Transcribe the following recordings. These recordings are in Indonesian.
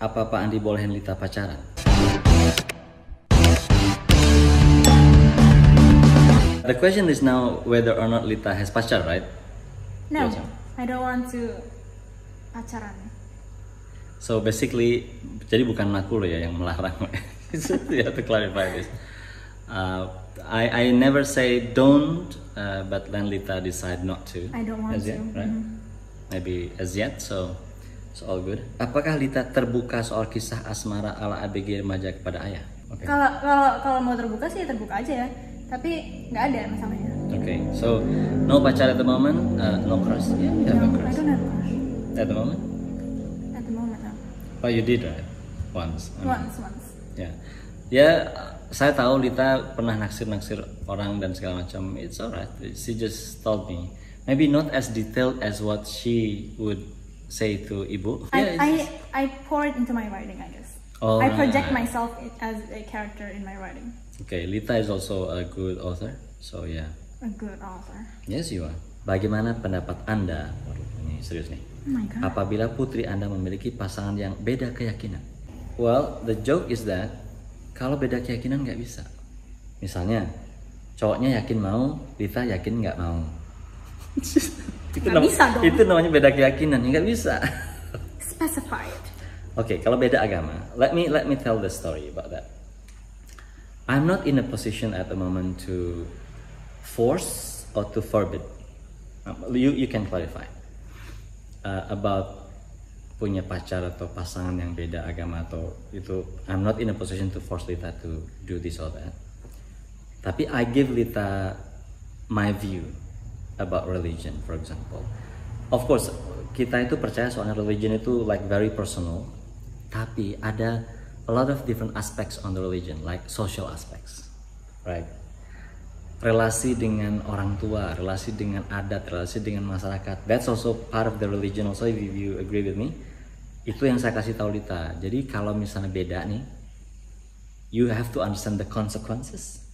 Apa Pak Andi bolehin Lita pacaran? The question is now whether or not Lita has pacar, right? No, Yes. I don't want to pacaran. So basically, jadi bukan aku loh ya yang melarang. you have to clarify this. Uh, I I never say don't, uh, but then Lita decide not to. I don't want as yet, to. Mm-hmm. right? Maybe as yet, so it's all good. Apakah Lita terbuka soal kisah asmara ala ABG remaja kepada ayah? Oke. Kalau kalau kalau mau terbuka sih terbuka aja ya. Tapi nggak ada masalahnya. Okay, so no pacar at the moment, uh, no crush. Yeah, you have No, a I crush don't have crush at the moment. at the moment. No. Oh, you did right once. I mean, Once, once. Ya, ya saya tahu Lita pernah naksir-naksir orang dan segala macam. It's alright. She just told me. Maybe not as detailed as what she would say to ibu. I, Yeah, I I pour it into my writing, I guess. Oh, I project right. myself as a character in my writing. Okay, Lita is also a good author. So yeah, A good author. yes you are. Bagaimana pendapat anda? Waduh, ini serius nih. Oh my god. Apabila putri anda memiliki pasangan yang beda keyakinan. Well, the joke is that kalau beda keyakinan nggak bisa. Misalnya, cowoknya yakin mau, Lita yakin nggak mau. itu, Nggak bisa dong. itu namanya beda keyakinan, nggak bisa. Specified. Oke, kalau beda agama, let me let me tell the story about that. I'm not in a position at the moment to force or to forbid. Um, You you can clarify uh, about punya pacar atau pasangan yang beda agama atau itu. I'm not in a position to force Lita to do this or that. Tapi I give Lita my view about religion, for example. Of course, kita itu percaya soalnya religion itu like very personal. Tapi ada a lot of different aspects on the religion, like social aspects, right? Relasi dengan orang tua, relasi dengan adat, relasi dengan masyarakat. That's also part of the religion. Also, if you agree with me, itu yang saya kasih tahu Lita. Jadi kalau misalnya beda nih, you have to understand the consequences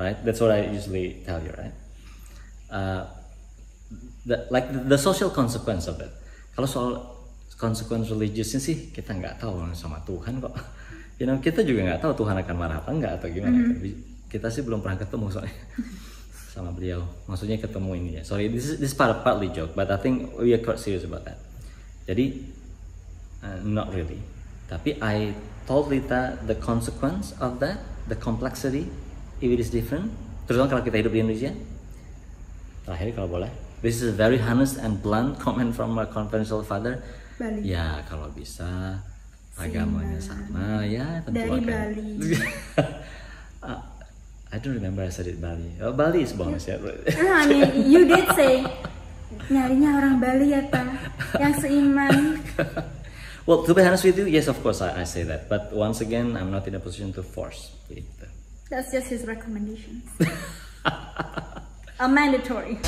right? That's what I usually tell you, right? Uh, the, like the, the social consequence of it. Kalau soal consequence religiusnya sih kita nggak tahu sama Tuhan kok. You know, kita juga nggak tahu Tuhan akan marah apa enggak atau gimana. Kita sih belum pernah ketemu soalnya sama beliau. Maksudnya ketemu ini ya. Sorry, this is, this is part partly joke, but I think we are quite serious about that. Jadi Uh, not really. Tapi I told Lita the consequence of that, the complexity, if it is different. Terutama kalau kita hidup di Indonesia. Terakhir kalau boleh. This is a very honest and blunt comment from a conventional father. Bali. Ya kalau bisa agamanya sama ya tentu Dari akan. Bali. Uh, I don't remember I said it Bali. Oh, Bali is bonus ya. Nah, nih, you did say nyarinya orang Bali ya ta, yang seiman. well, to be honest with you, yes, of course I, I say that. But once again, I'm not in a position to force it. That's just his recommendations. A mandatory.